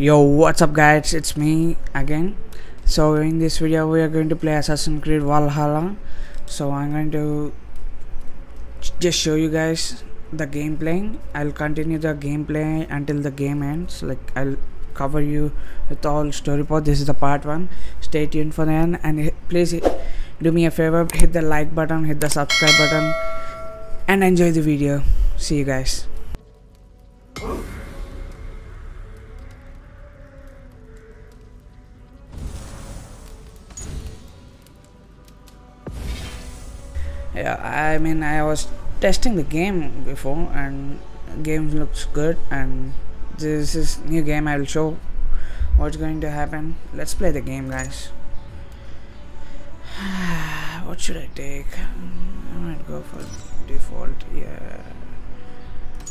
Yo, what's up guys? It's me again. So in this video we are going to play Assassin's Creed Valhalla. So I'm going to just show you guys the gameplay. I'll continue the gameplay until the game ends. Like I'll cover you with all story part. This is the part one. Stay tuned for the end and eh, please eh, do me a favor, hit the like button, hit the subscribe button, and enjoy the video. See you guys. Yeah i mean i was testing the game before and game looks good and this is new game i'll show what's going to happen. Let's play the game guys. What should i take? I might go for default yeah.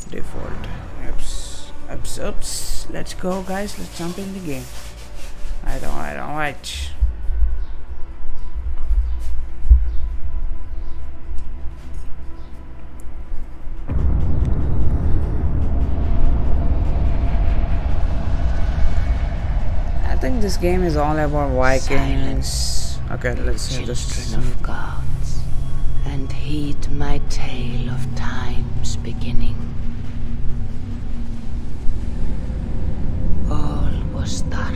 Default. Oops. Oops oops. Let's go guys. Let's jump in the game. I don't i don't watch I think this game is all about Vikings. Okay, let's see this. children of gods, and heed my tale of time's beginning. All was dark.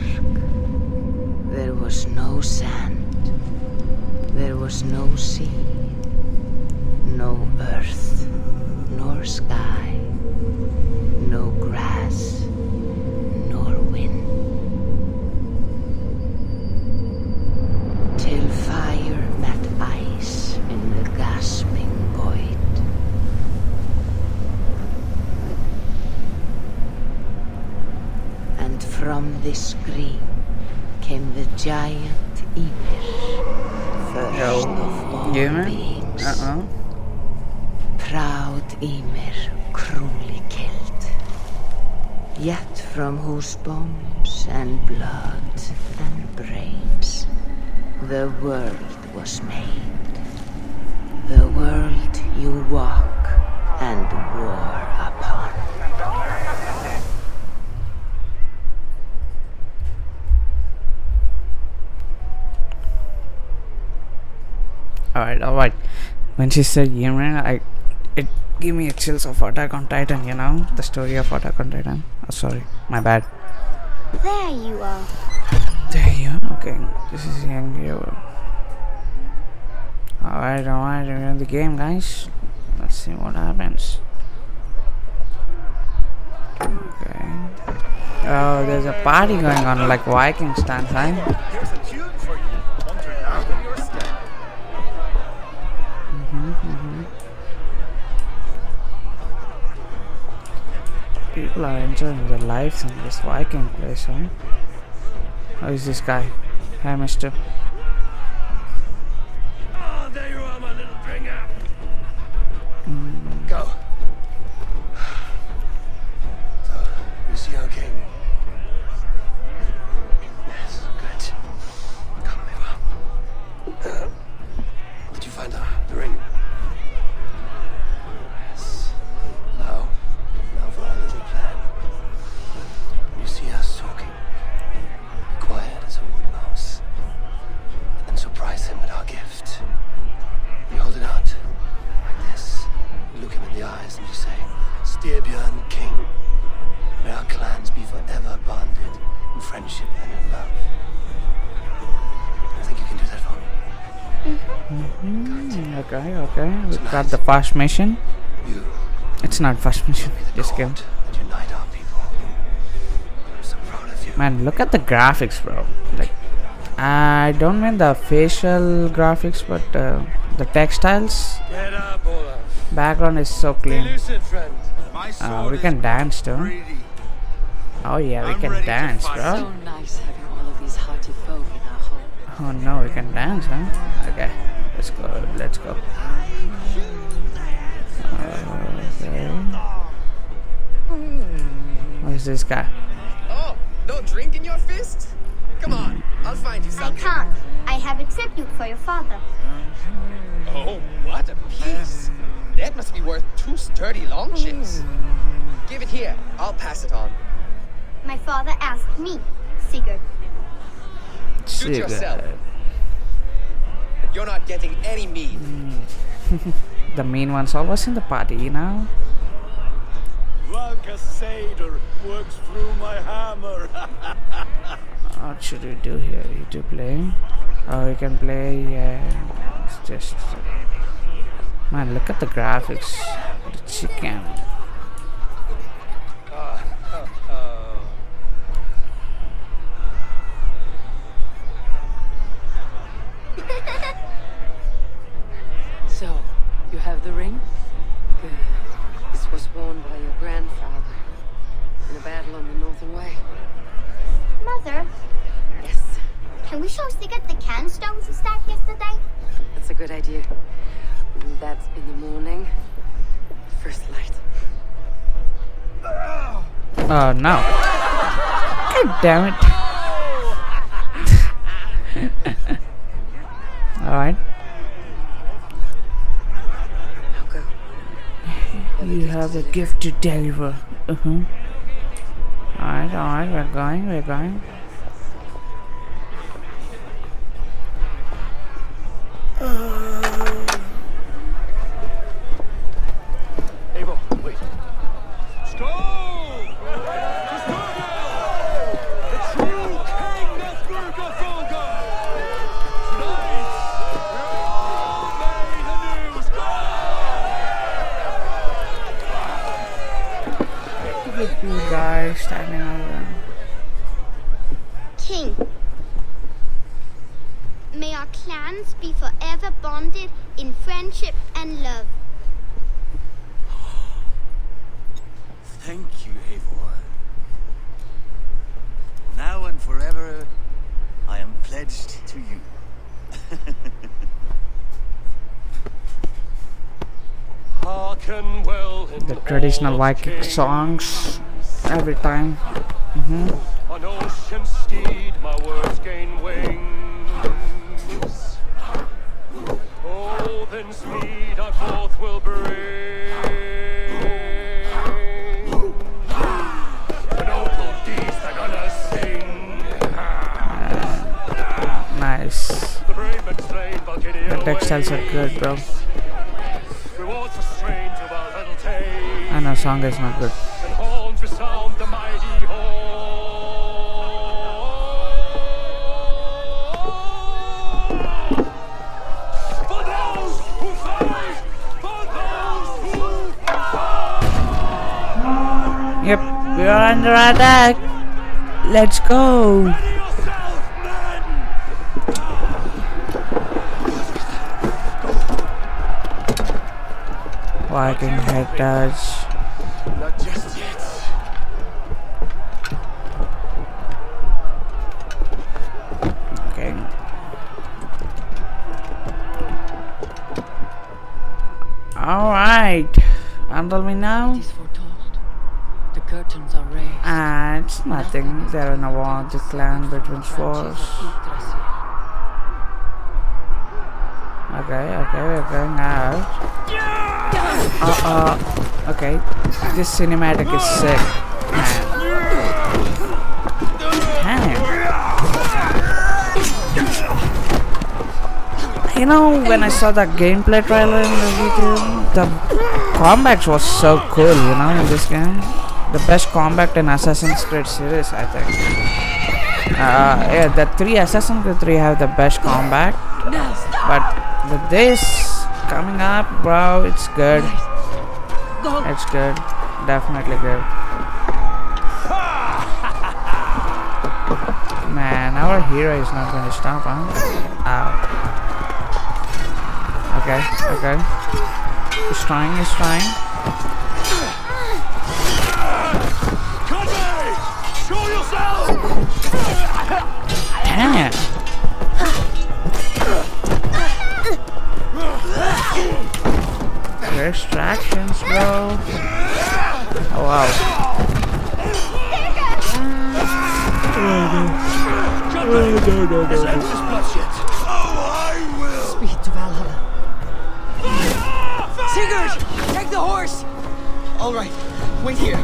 There was no sand. There was no sea. No earth, nor sky. No grass, From this scream came the giant Ymir, first Yo, of all man? beings. Uh oh. Proud Ymir, cruelly killed. Yet from whose bones and blood and brains the world was made. The world you walk and war upon. Alright, alright. When she said Yemen, I it gave me a chills of Attack on Titan, you know? The story of Attack on Titan. Oh, sorry, my bad. There you are. There you are. Okay, this is young hero. Alright, alright, we're in the game, guys. Let's see what happens. Okay. Oh, there's a party going on, like Viking stand time. People are enjoying their lives in this Viking place, huh? How is this guy? Hi, mister. Okay, okay. We got the first mission. You It's not first mission. be the Just kidding. cord that unite our people. I'm so proud of you. Man, look at the graphics, bro. Like, I don't mean the facial graphics, but uh, the textiles. Get up, Background is so clean. lucid. Uh, we can dance too. Oh yeah, we I'm can dance, bro. So nice having all of these hearty folk in our home. Oh no, we can dance, huh? Okay, let's go. Let's go. Okay. Where's this guy? Oh, no drink in your fist? Come on, I'll find you something. I something. can't. I have accepted you for your father. Oh, what a piece. That must be worth two sturdy long chicks. Give it here. I'll pass it on. My father asked me, Sigurd. Suit yourself. Sigurd. You're not getting any meat. The mean one's always in the party, you know? Like a works through my hammer. What should we do here? You to play? Oh, you can play. Yeah, it's just. Man, look at the graphics. The chicken. Damn it. Alright. You have a gift to deliver. Uh huh. Alright, alright, we're going, we're going. Eivor, wait. Skål! To Styrbjorn! The true king of Burgerfolga! Tonight, we all made anew. Skål! Look at you guys standing over. King. May our clans be forever bonded in friendship and love. Thank you, Eivor. Now and forever, I am pledged to you. Hearken well in The traditional Viking songs every time. Wings. Oh, then speed forth will bring. They're gonna sing. Nice. The brave men slain, The textiles are good, bro. Those who fight, for those who Yep, we are under attack. Let's go. men! Viking head touch. Is foretold. The curtains are raised. Ah, it's nothing. They're in a war, the clan between fours. Okay, okay, we're going out. Uh uh. Okay. This cinematic is sick. Damn. You know, when I saw that gameplay trailer in the video, the combat was so cool, you know, in this game. The best combat in Assassin's Creed series, I think. Uh, yeah, the three Assassin's Creed 3 have the best combat, but with this coming up, bro, it's good. It's good, definitely good. Man, our hero is not to stop, huh? Ow. Okay, okay. He's trying, he's trying. Conway! Show yourself! Damn. Distractions, bro. Oh wow. Sense this bloodshed. Oh, horse! All right, wait here.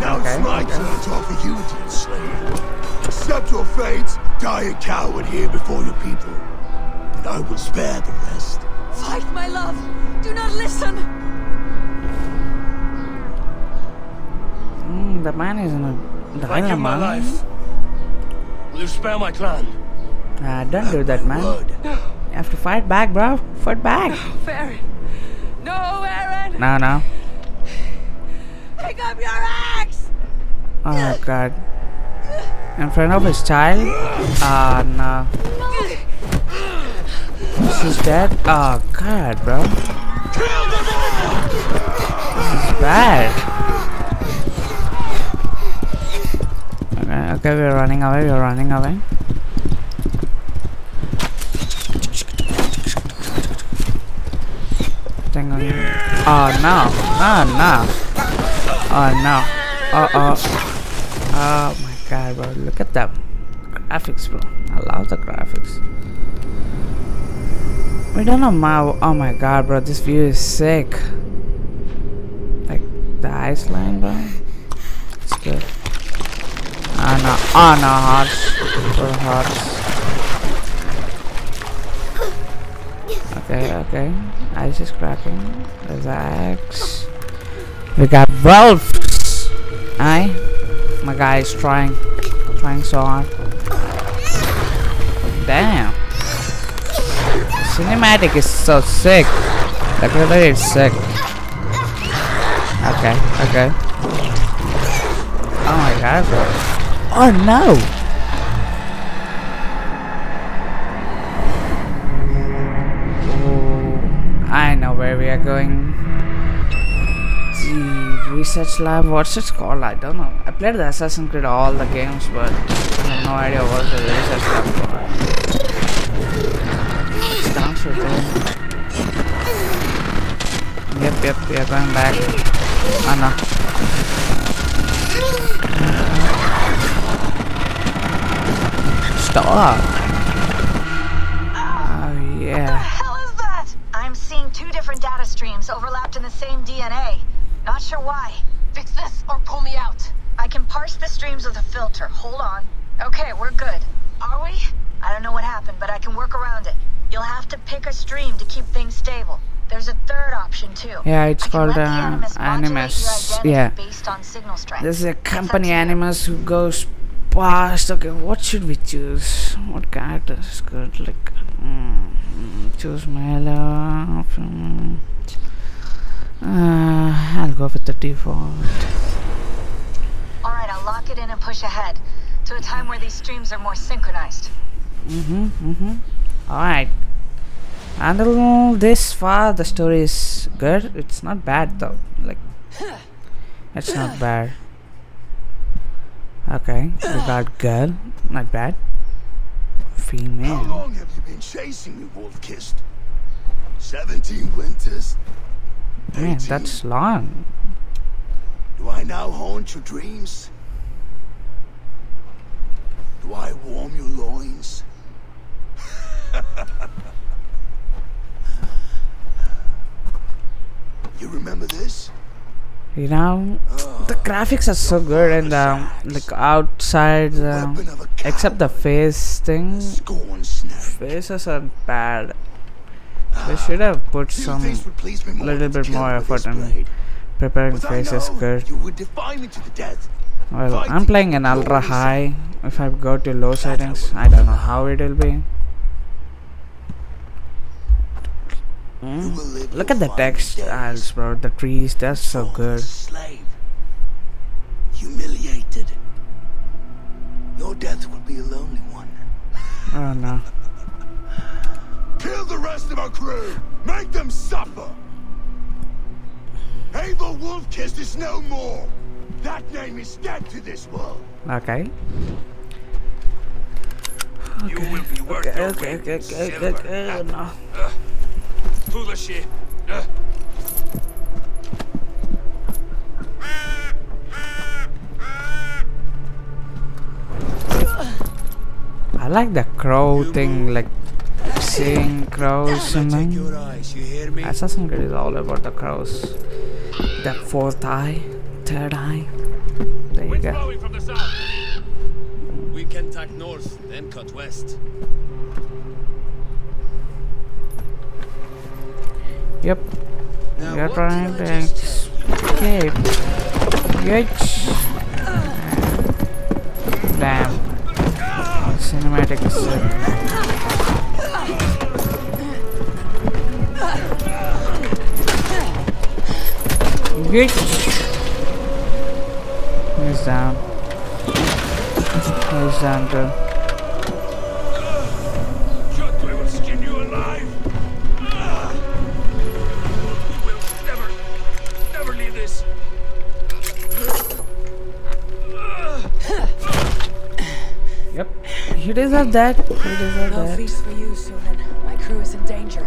Now it's my turn to offer you to enslave. Accept your fate, die a coward here before your people. And I will spare the rest. Fight, my love! Do not listen! The man is in a If I my life, will you spare my clan? Ah, don't do that, man. Word. You have to fight back, bro. Fight back. Varin! No, Varin! No, no. Pick up your axe! Oh god. In front of his child? Ah, no. She's dead? Oh god, bro. This is bad. Okay, we're running away, we're running away. Thing on you. Oh ah, no. Oh no. Oh no. Uh oh. Oh my god, bro. Look at that graphics, bro. I love the graphics. We don't know my. Oh my god, bro. This view is sick. Like the ice line, bro. No. Oh hearts. Poor hearts. Okay, okay. Ice is cracking. There's the axe. We got wolves. Aye. My guy is trying, trying so hard. Damn. Cinematic is so sick. Like really sick. Okay, okay. Oh my god, bro. Oh no! I know where we are going. The research lab, what's it called? I don't know. I played the Assassin's Creed all the games, but I have no idea what the research lab for. It's there. Yep, yep, we are going back. Oh no. Stop! Oh yeah. The hell is that? I'm seeing two different data streams overlapped in the same DNA. Not sure why. Fix this or pull me out! I can parse the streams with a filter. Hold on. Okay, we're good. Are we? I don't know what happened, but I can work around it. You'll have to pick a stream to keep things stable. There's a third option too. Yeah, it's called the uh, Animus Animus. Yeah. Based on signal strength. This is a company animus who goes past. Okay, what should we choose? What character is good? Like, mm, choose Mela. mm, Uh, I'll go with the default. All right, I'll lock it in and push ahead to a time where these streams are more synchronized. Mm-hmm. Mm-hmm. All right. Until this far, the story is good. It's not bad though. Like, it's not bad. Okay, we got girl. Not bad. Female. How long have you been chasing me, Wolf-Kissed? Seventeen winters? Man, that's long. Do I now haunt your dreams? Do I warm your loins? you remember this? You know, the graphics are so good and um, like outside, a except the face thing, faces are bad. They should have put some things would please me more little bit more effort in preparing faces good. You would defy me to the death. Well, I'm playing in ultra high. If I go to low settings, I don't know how it will be. You Mm. Look at the final textiles, bro. The trees, they're so good. Slave. Humiliated. Your death will be a lonely one. Oh no. Kill the rest of our crew! Make them suffer! Eivor Wolf-Kissed is no more! That name is dead to this world! Okay. You will be worth Okay, your okay, weight okay, in okay, okay, silver. okay. oh, No. Foolish shit. Uh, I like the crow thing, like seeing crows and Take then your eyes, you hear me? Assassin's Creed is all about the crows. The fourth eye, third eye. There you Wind's go. blowing from the south. We can tack north, then cut west. Yep. Now, what trying to I just tell you? escape. Yikes. Damn. Cinematic is sick. Yikes. He's down. He's down too. He deserved that. He deserved No that. feast for you, Sunan. My crew is in danger.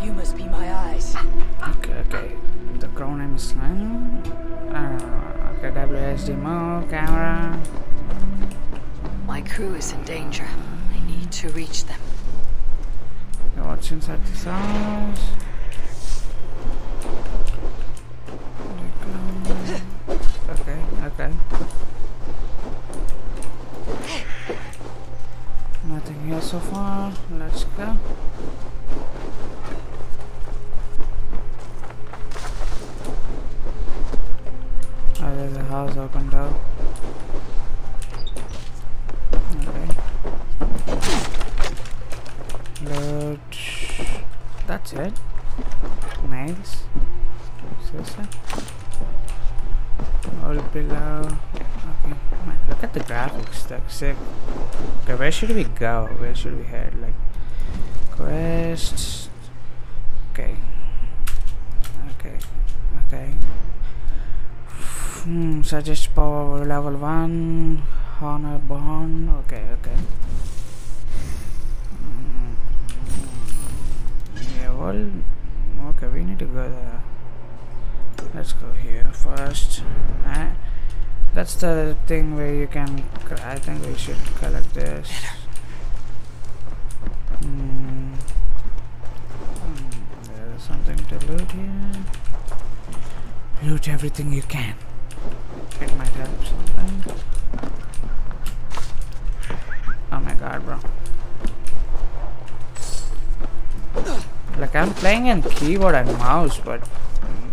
You must be my eyes. Okay, okay. The crow name is Slime. Uh, okay, WSD mode, camera. My crew is in danger. I need to reach them. Okay, what's inside this house? Go. Oh, there's a house opened up. Okay. Load. That's it. Nails. Seriously? Okay. Man, look at the graphics. That's sick. Okay, where should we go? Where should we head? Quest. Okay. Okay. Okay. Hmm, suggest power level 1. Honor bond. Okay, okay. Mm, Yeah, well, okay, we need to go there. Let's go here first. Uh, that's the thing where you can. I think we should collect this. Hmm. Hmm, There's something to loot here. Loot everything you can. It might help. Oh my god, bro. Like I'm playing in keyboard and mouse, but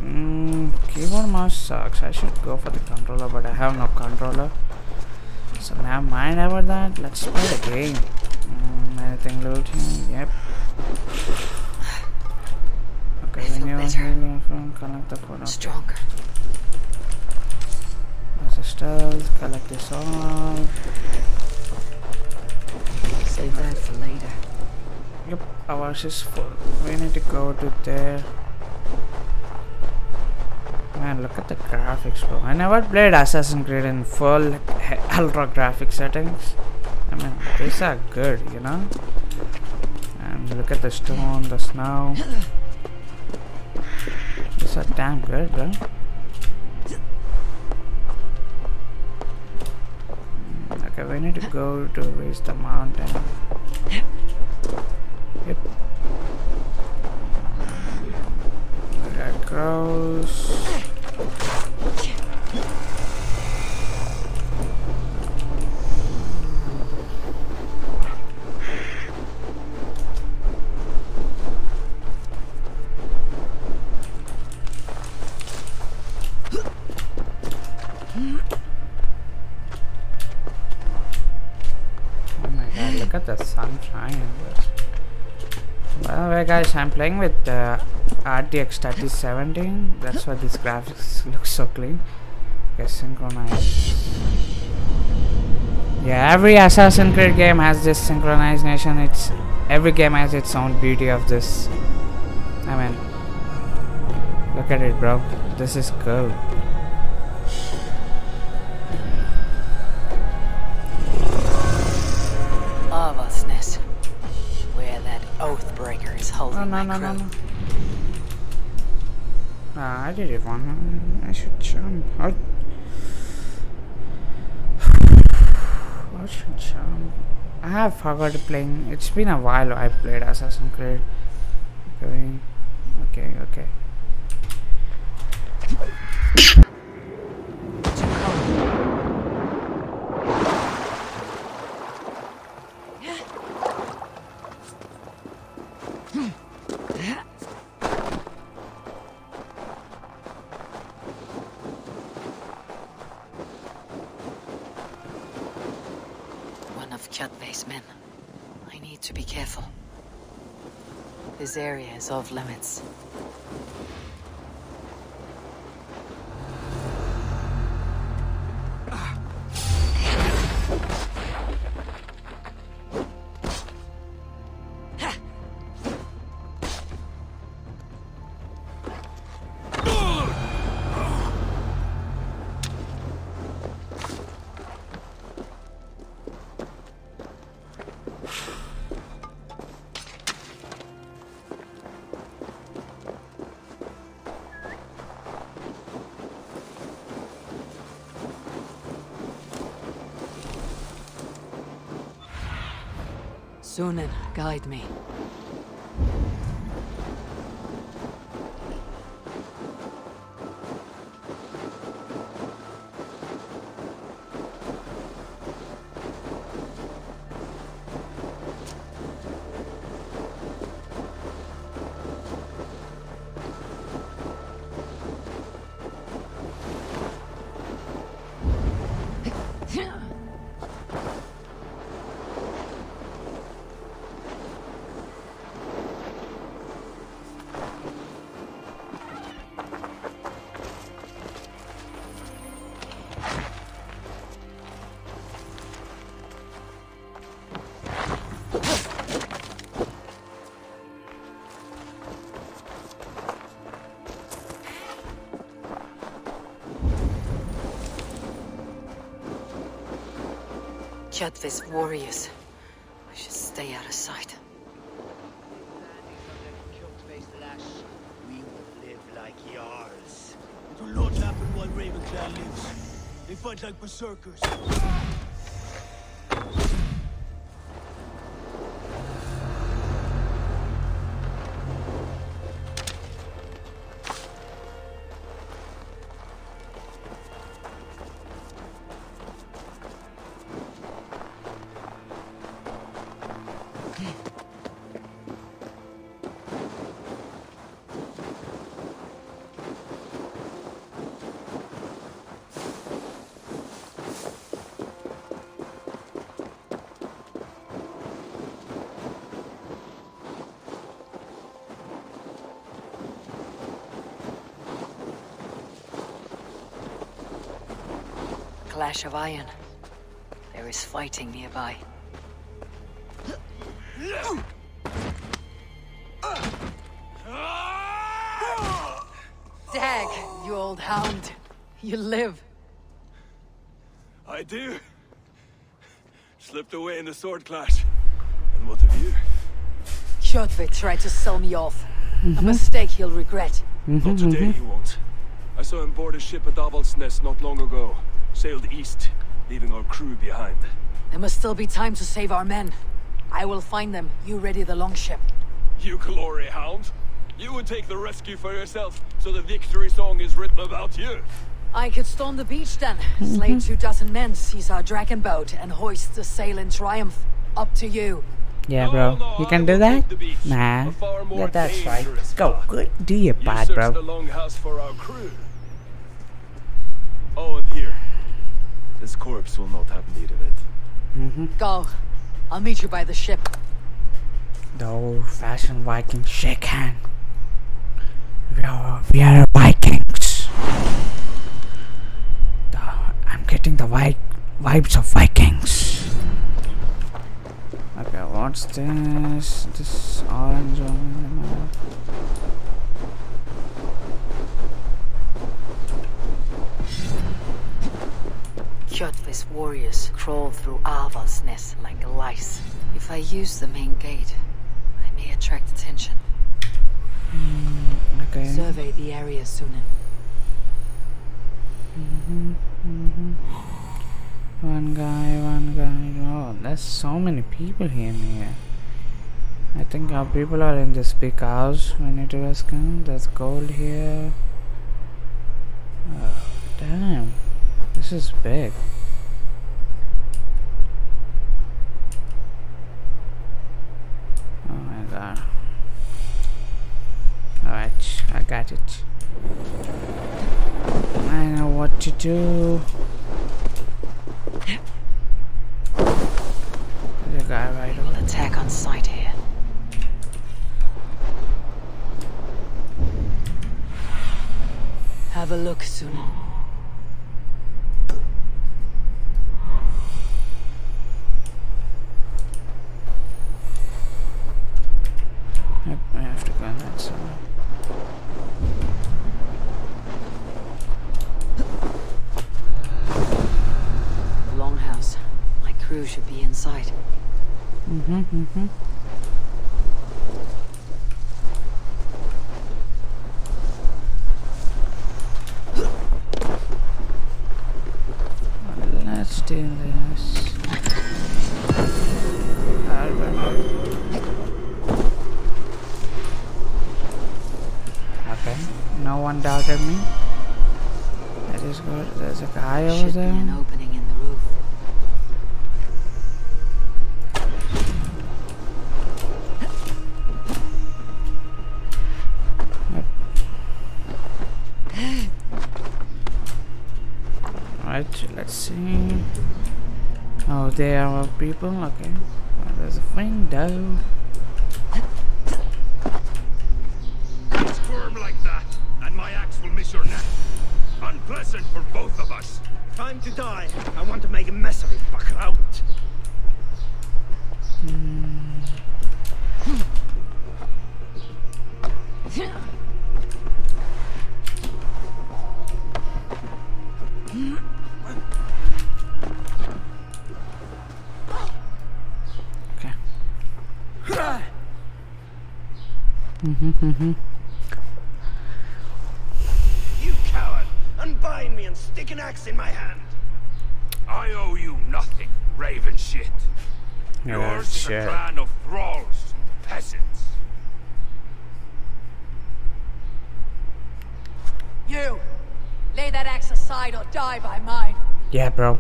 mm, keyboard mouse sucks. I should go for the controller, but I have no controller. So never mind about that. Let's play the game. Anything looting? Yep. Okay, I when you're better. healing from connect the phone. Okay. Stronger. Stealth. Collect this all. Save that for later. Yep, ours is full. We need to go to there. Man, look at the graphics, bro. I never played Assassin's Creed in full ultra graphic settings. Mean, these are good, you know? And look at the stone, the snow. These are damn good, bro. Mm, Okay, we need to go to reach the mountain. Yep. Red crows. Sun. By the way, guys, I'm playing with uh, RTX 3070. That's why this graphics looks so clean. Okay, synchronize. Yeah, every Assassin's Creed game has this synchronization. It's every game has its own beauty of this. I mean, look at it, bro. This is cool. No, no, no, no. Ah, I did it one. I should jump. I, I should jump. I have forgot playing. It's been a while I played Assassin's Creed. Okay, okay, okay. Of Kjotve's men. I need to be careful. This area is off limits. Sunan, guide me. Kjotve's warriors. I should stay out of sight. We will live like yours. It will not happen while Raven Clan lives. They fight like berserkers. Clash of Iron. There is fighting nearby. Dag, you old hound. You live. I do. Slipped away in the sword clash. And what of you? Kjotve tried to sell me off. A mm-hmm. mistake he'll regret. Not today, mm-hmm, he won't. I saw him board a ship at Avaldsnes not long ago. Sailed east, leaving our crew behind. There must still be time to save our men. I will find them. You ready the longship. You glory hound. You would take the rescue for yourself, so the victory song is written about you. I could storm the beach then, slay mm-hmm. two dozen men, seize our dragon boat, and hoist the sail in triumph. Up to you. Yeah, bro. no, You I can do that? take. Nah. A far more Yeah, that's right. Go. Good. Do your You part, search bro. the longhouse for our crew. Oh, and here. This corpse will not have need of it. Mm-hmm. Go. I'll meet you by the ship. The old fashioned Viking shake hand. We are, we are Vikings. The, I'm getting the vi- vibes of Vikings. Okay, what's this? This orange one the middle. Kjotve's warriors crawl through Avaldsnes like lice. If I use the main gate, I may attract attention. Mm, okay. Survey the area, Sunan. Mm-hmm, mm-hmm. One guy, one guy. Oh, there's so many people here. here. I think our people are in this big house when it was come. There's gold here. Oh, damn. This is big. Oh my god. Alright, I got it. I know what to do. No one doubted me. That is good. There's a guy over Should be there. an opening in the roof. Right, let's see. Oh, there are people. Okay, well, there's a window. Squirm axe will miss your neck. Unpleasant for both of us. Time to die. I want to make a mess of it, Bakraut. Okay. Mhm, mhm. You coward! Unbind me and stick an axe in my hand. I owe you nothing, raven shit. Yeah, Yours is shit. a clan of thralls, peasants. You! Lay that axe aside or die by mine. Yeah, bro.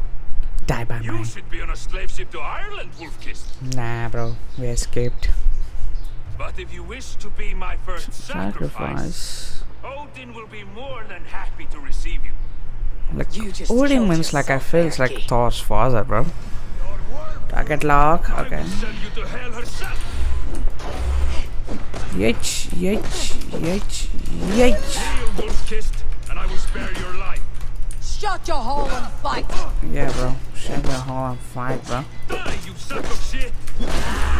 Die by You mine. should be on a slave ship to Ireland, Wolf-Kissed. Nah, bro. We escaped. But if you wish to be my first sacrifice, Sacrifice. Odin will be more than happy to receive you. Like, You just Odin means like I feel it's like Erky. Thor's father, bro. Target lock. Okay. will send you to hell herself. Yich, yich, yich, yich. Hail, and I will spare your life. Shut your hole and fight! Yeah, bro. Shut your hole and fight, bro.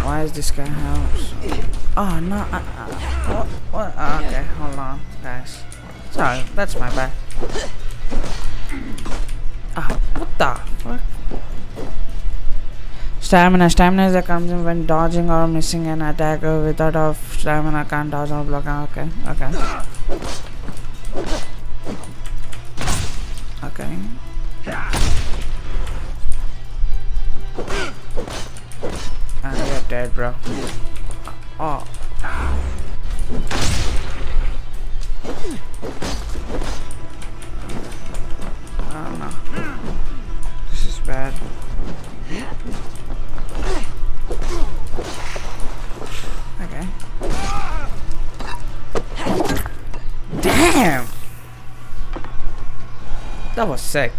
Why is this guy house? Oh no! Uh, uh, what? What? Uh, okay, hold on, guys. Sorry, that's my bad. Ah, what the fuck? Stamina. Stamina is a comes in when dodging or missing an attack without of stamina can't dodge or block. Okay, okay. Okay. Ah, and you're dead, bro. Oh. Don't know. This is bad. Okay. Damn! That was sick.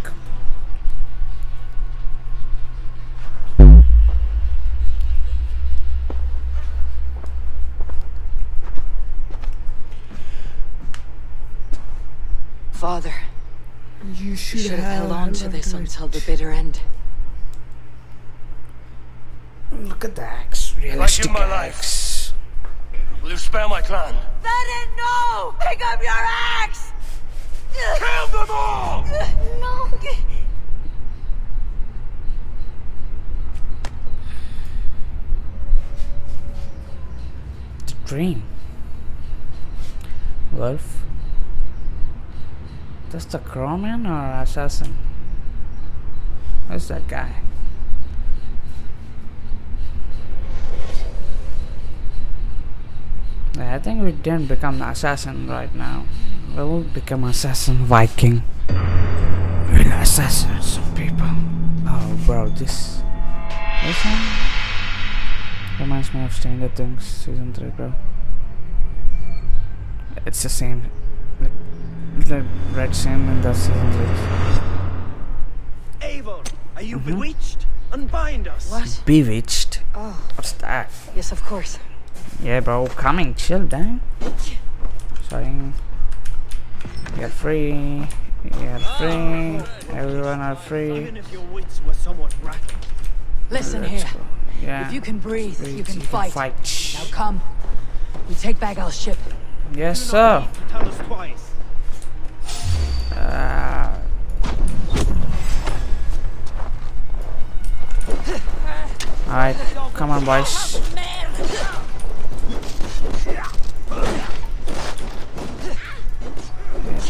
Father, You you should have held on to this until the bitter end. Look at the axe. Realistic my life. Will you spare my clan? Bennett, no! Pick up your axe! Kill them all! No! A dream. Wolf. That's the crowman or assassin? Who's that guy? I think we didn't become the assassin right now. We'll become assassin Viking. We'll assassinate some people. Oh, bro, this. This one reminds me of Stranger Things season 3, bro. It's the same. Like, the red scene in the season 3. Eivor, are you mm-hmm. bewitched? Unbind us. What? Bewitched. Oh, What's that? yes, of course. Yeah, bro, coming. Chill, down. Sorry. You're free. You're free. Everyone are free. Even if your wits were somewhat rattled. Listen Let's here. Yeah. If you can breathe, Breathe, you can you can fight. fight. Now come. We take back our ship. Yes, sir. need to tell us twice. Uh, Alright, come on, boys.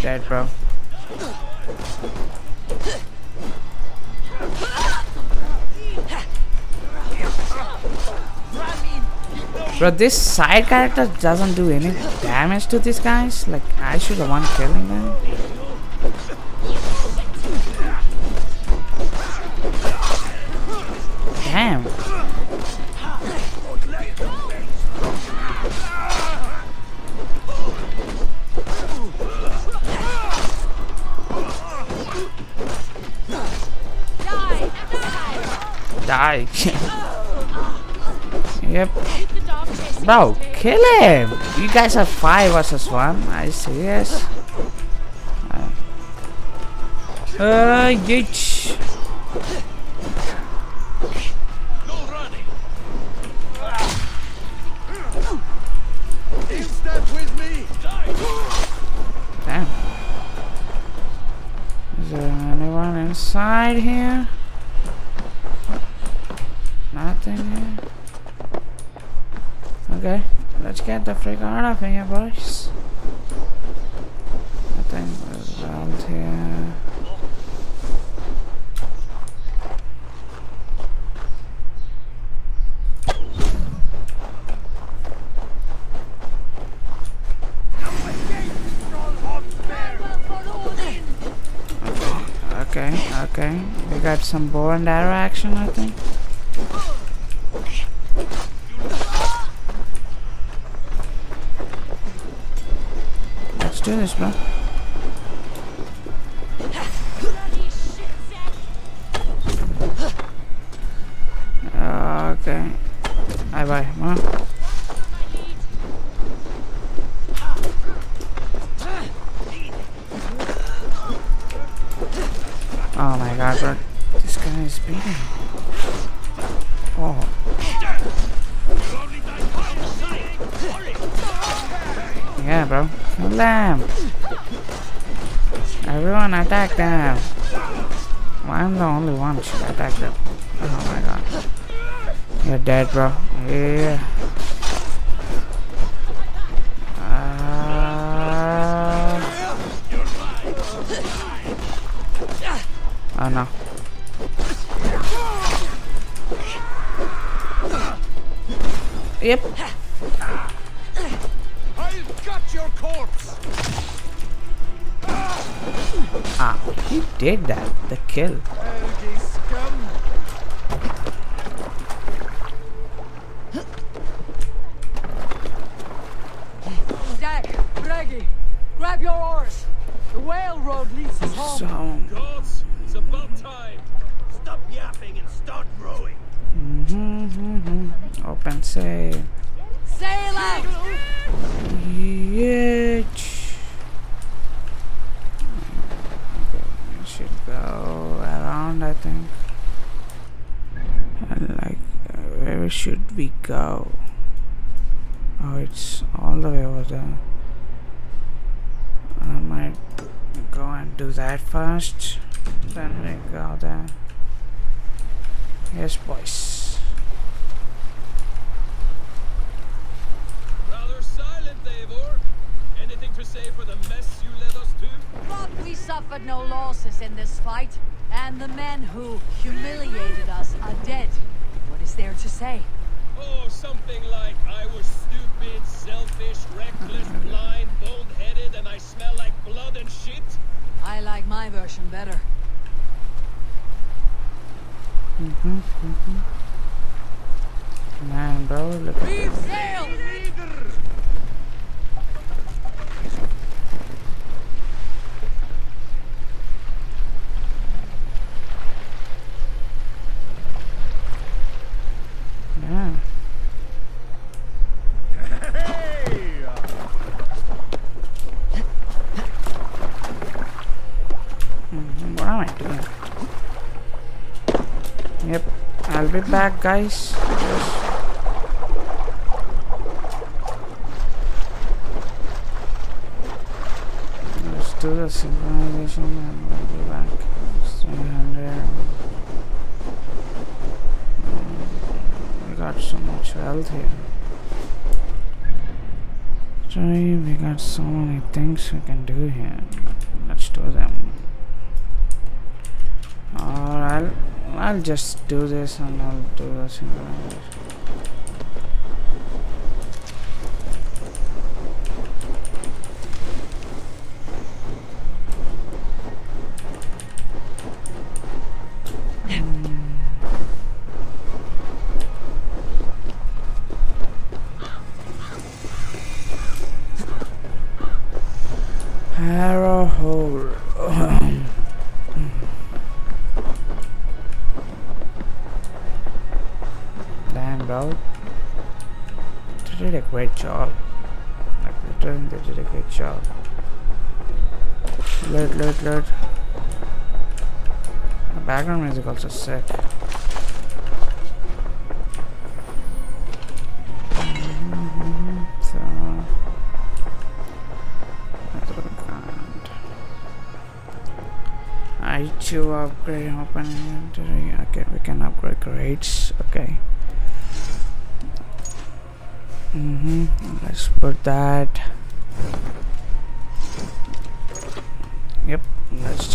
Dead, bro. Bro, this side character doesn't do any damage to these guys. Like, I should have one killing them. Bro, kill him. You guys are five versus one. I serious? Uh, yeech. Damn. Is there anyone inside here? Okay, let's get the freak out of here, boys. Nothing around here. Okay, okay. We got some bow and arrow action, I think. Is beating. Oh. Yeah, bro. Kill them. Everyone attack them. Well, I'm the only one should attack them. Oh my god. You're dead, bro. Yeah. Did that. The kill. We go? Oh, it's all the way over there. I might go and do that first. Then we go there. Yes, boys. Rather silent, Eivor. Anything to say for the mess you led us to? But we suffered no losses in this fight, and the men who humiliated us are dead. What is there to say? Oh, something like I was stupid, selfish, reckless, blind, bone-headed, and I smell like blood and shit. I like my version better. Mhm, mhm. Man, bro, look at We've this. what am I doing? Yep, I'll be back, guys. Just do the synchronization and we'll be back. We got so much health here. Sorry, we got so many things we can do here. Let's do them. Or I'll, I'll just do this and I'll do the synchronization. Job. Loot, loot, loot. The background music also sick. To upgrade open inventory. Okay, we can upgrade grades. Okay. Mm-hmm. Let's put that.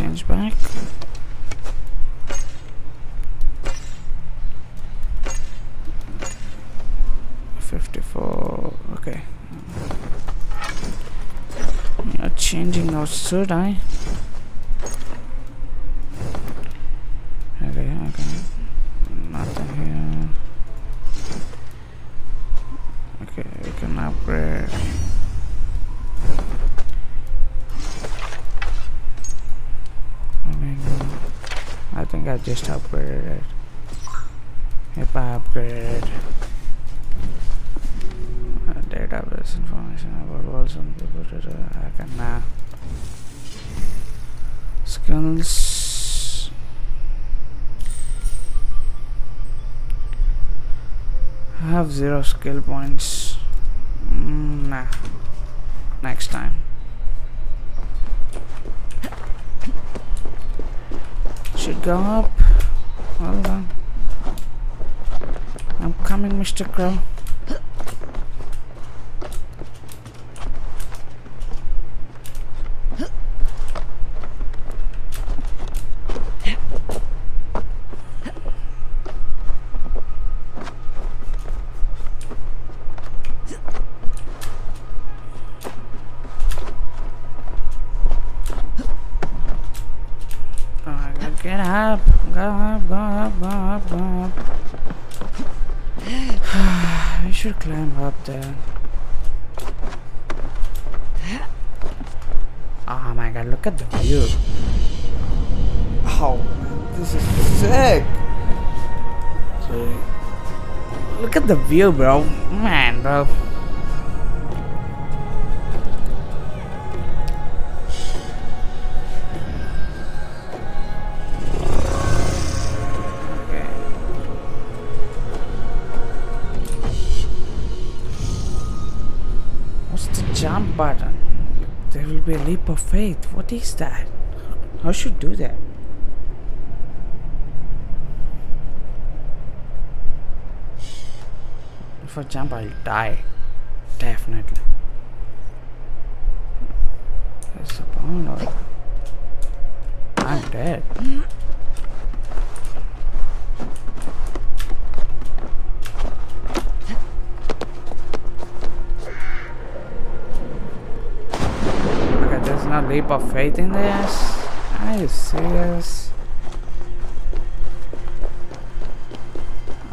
Change back. Fifty-four. Okay. Not changing those, should I? Just upgraded it. If I upgrade uh, database information about walls and people, I can uh, skills. I have zero skill points. Mm, nah. Next time. Should go up. Hold on. I'm coming, Mr. Crow. Climb up there. Oh my god, look at the view. Oh man, this is sick! Look at the view, bro. Man, bro. Jump button? There will be a leap of faith. What is that? How should do that? If I jump, I'll die. Definitely. There's a bomb I'm dead. Leap of faith in this. Are you serious?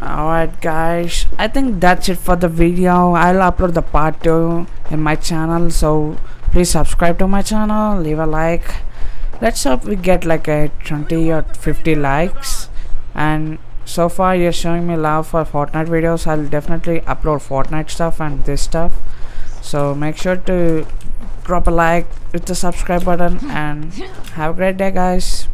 Alright guys, I think that's it for the video. I'll upload the part 2 in my channel so please subscribe to my channel, leave a like. Let's hope we get like a 20 or 50 likes and so far you're showing me love for Fortnite videos. I'll definitely upload Fortnite stuff and this stuff. So make sure to drop a like, hit the subscribe button and have a great day guys.